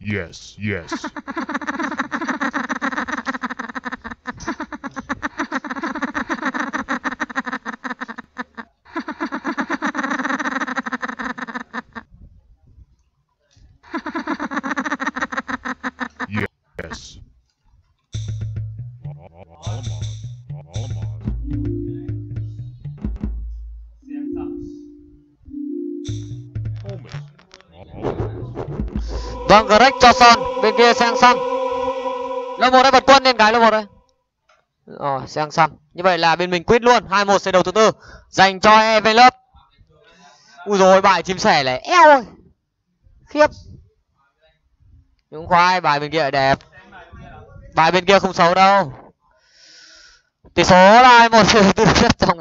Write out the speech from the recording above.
Yes, yes. yes. Vâng, Greg cho Son, bên kia sang Son. Lô 1 đã bật quân lên cái lô 1 đây. Rồi, sang Son. Như vậy là bên mình quýt luôn, 2-1 sẽ đầu thứ tư dành cho Evelop. Ui rồi bài chim sẻ này eo ơi. Khiếp. Đúng khoai, bài bên kia đẹp. Bài bên kia không xấu đâu. Tỷ số là 1 từ trong